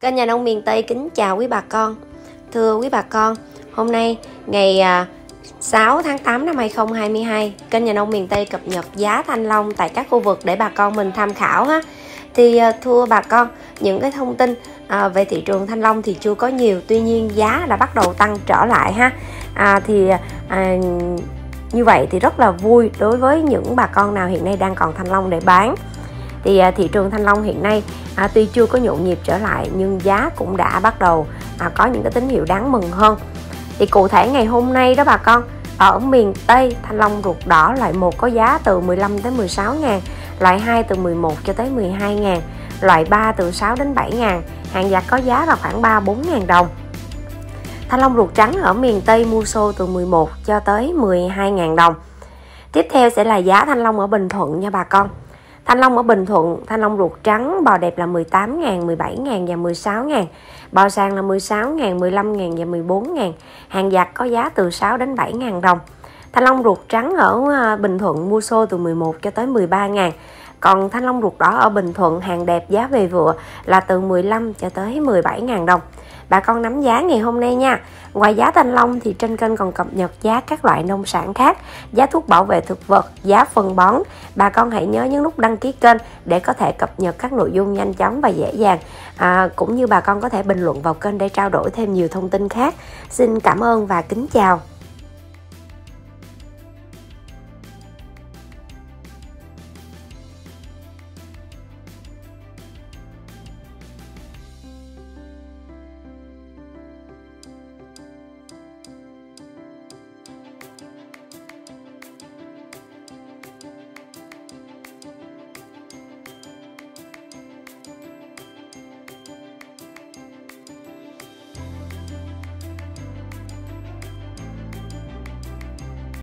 Kênh nhà nông miền Tây kính chào quý bà con. Thưa quý bà con, hôm nay ngày à, 6 tháng 8 năm 2022, kênh nhà nông miền Tây cập nhật giá thanh long tại các khu vực để bà con mình tham khảo ha. Thì à, thưa bà con, những cái thông tin à, về thị trường thanh long thì chưa có nhiều, tuy nhiên giá đã bắt đầu tăng trở lại ha. À, thì à, như vậy thì rất là vui đối với những bà con nào hiện nay đang còn thanh long để bán thì à, thị trường thanh long hiện nay à, tuy chưa có nhộn nhịp trở lại nhưng giá cũng đã bắt đầu à, có những cái tín hiệu đáng mừng hơn. Thì cụ thể ngày hôm nay đó bà con ở miền Tây thanh long ruột đỏ loại 1 có giá từ 15 đến 16 ngàn loại 2 từ 11 cho tới 12 ngàn loại 3 từ 6 đến 7 ngàn hàng giặt có giá là khoảng 3 4 ngàn đồng. Thanh long ruột trắng ở miền Tây mua xô từ 11 cho tới 12 ngàn đồng. Tiếp theo sẽ là giá thanh long ở Bình Thuận nha bà con. Thanh long ở Bình Thuận, thanh long ruột trắng, bò đẹp là 18 ngàn, 17 ngàn và 16 ngàn. Bò sàng là 16 ngàn, 15 ngàn và 14 ngàn. Hàng giặt có giá từ 6 đến 7 ngàn đồng. Thanh long ruột trắng ở ờ, Bình Thuận mua xô từ 11 cho tới 13 ngàn. Còn thanh long ruột đỏ ở Bình Thuận hàng đẹp giá về vựa là từ 15 cho tới 17 ngàn đồng bà con nắm giá ngày hôm nay nha. Ngoài giá thanh long thì trên kênh còn cập nhật giá các loại nông sản khác giá thuốc bảo vệ thực vật giá phân bón. Bà con hãy nhớ nhấn nút đăng ký kênh để có thể cập nhật các nội dung nhanh chóng và dễ dàng. À, cũng như bà con có thể bình luận vào kênh để trao đổi thêm nhiều thông tin khác. Xin cảm ơn và kính chào.